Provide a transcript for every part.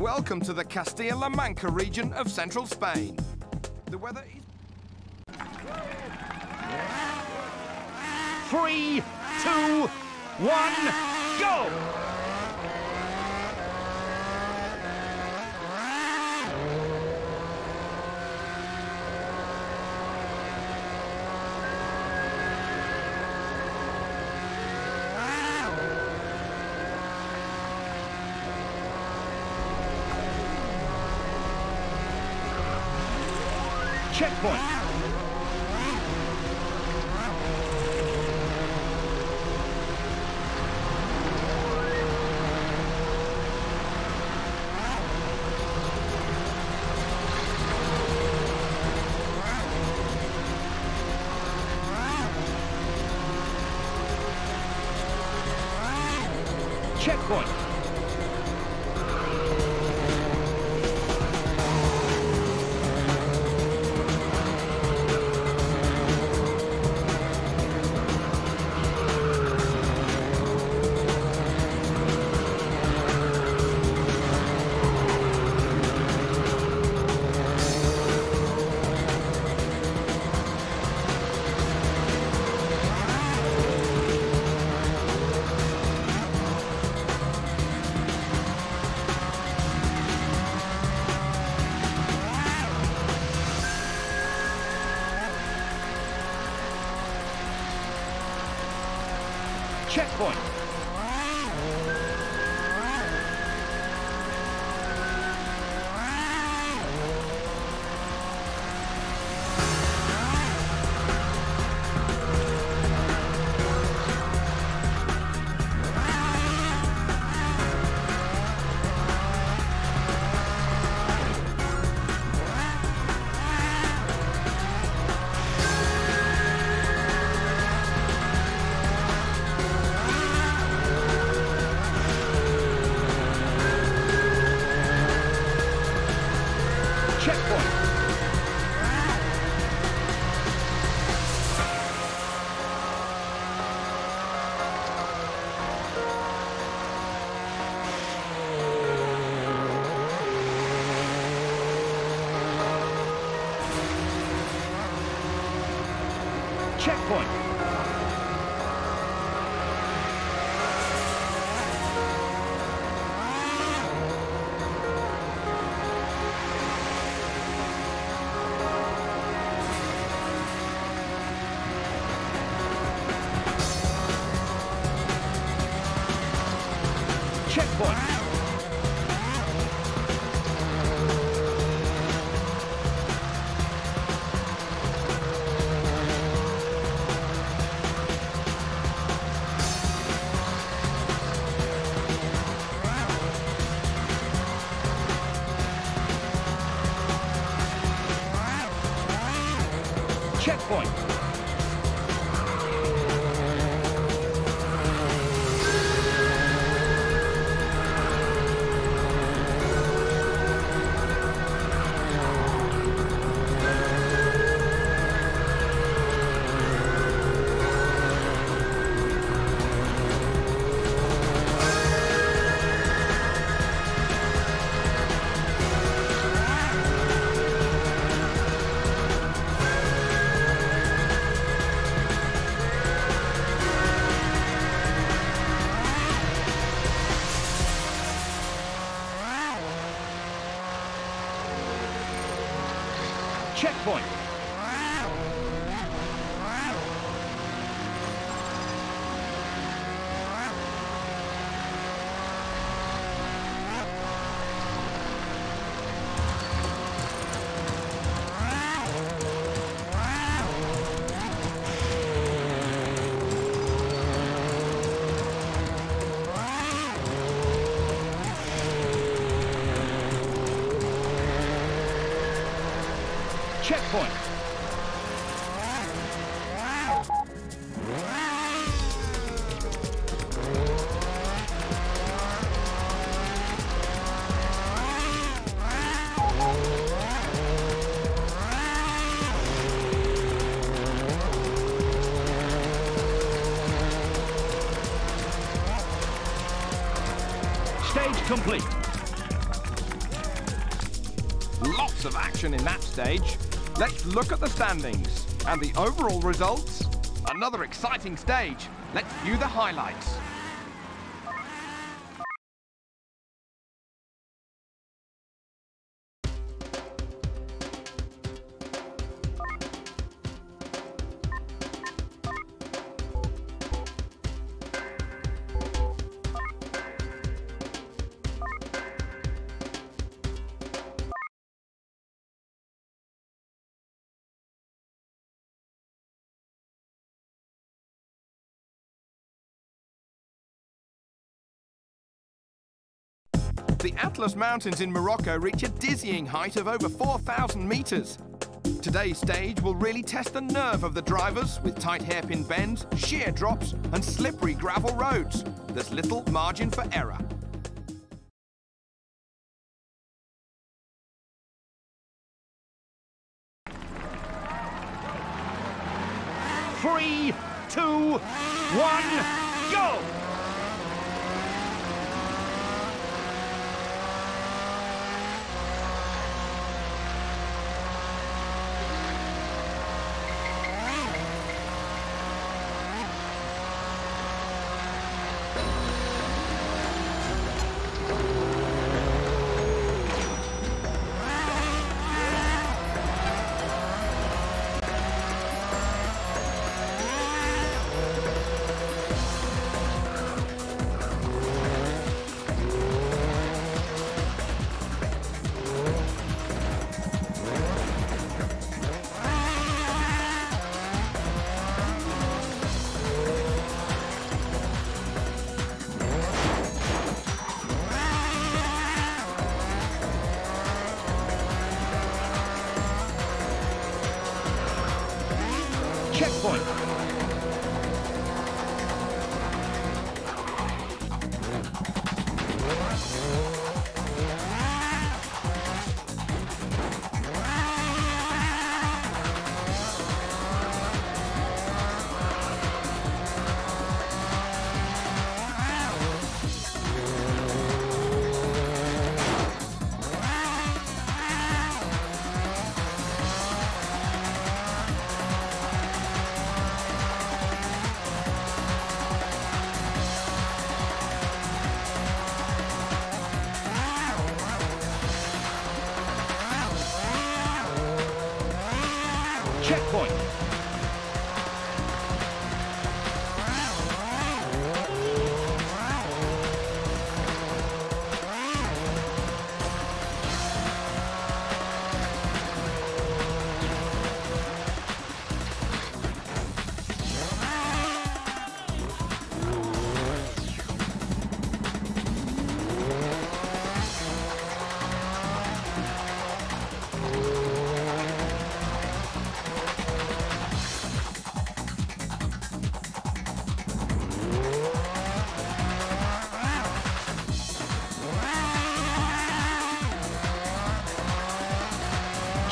Welcome to the Castilla-La Mancha region of central Spain. The weather is... Three, two, one, go! Checkpoint. Checkpoint. Checkpoint. point. Checkpoint. Checkpoint. point. complete. Lots of action in that stage. Let's look at the standings and the overall results. Another exciting stage. Let's view the highlights. The Atlas Mountains in Morocco reach a dizzying height of over 4,000 metres. Today's stage will really test the nerve of the drivers with tight hairpin bends, sheer drops and slippery gravel roads. There's little margin for error. Three, two, one, go!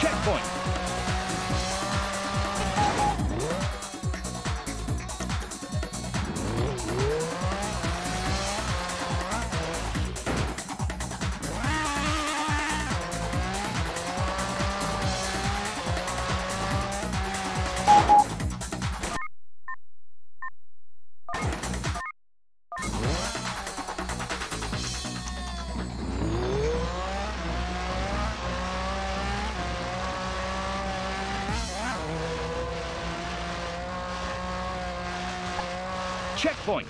Checkpoint. Checkpoint.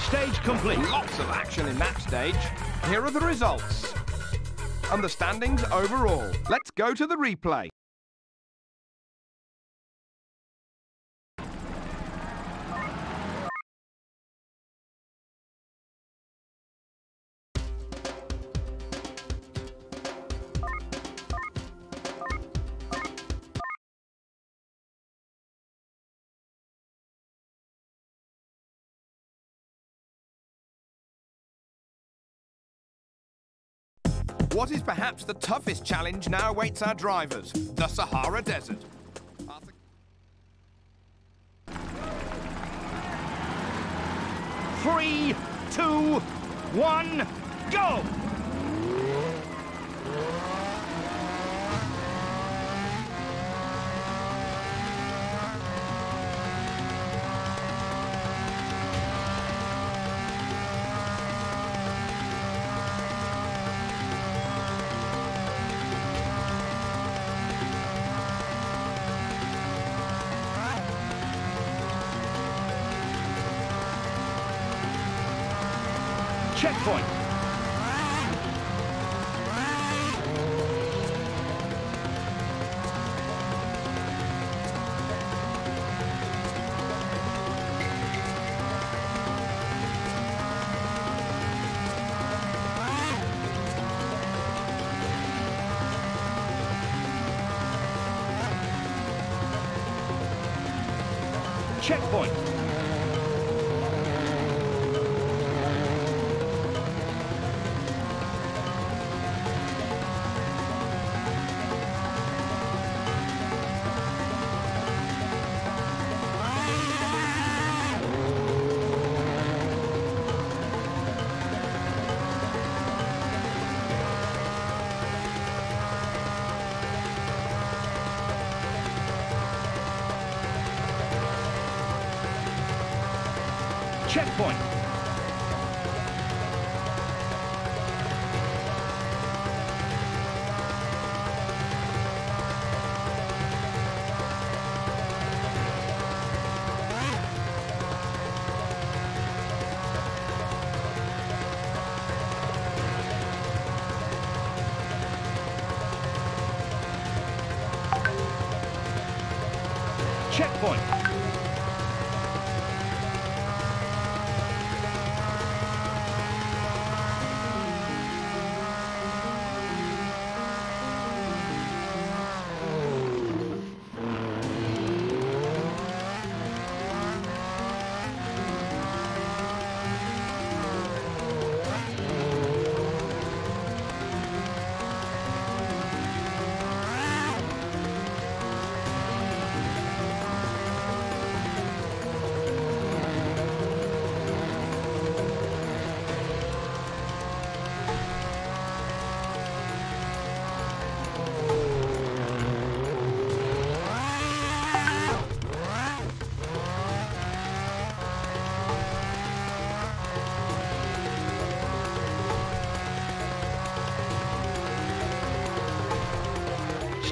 Stage complete. Lots of action in that stage. Here are the results. And the standings overall. Let's go to the replay. What is perhaps the toughest challenge now awaits our drivers, the Sahara Desert. Three, two, one, go! Checkpoint. Checkpoint. Checkpoint. Checkpoint.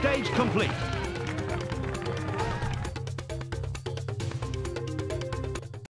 Stage complete.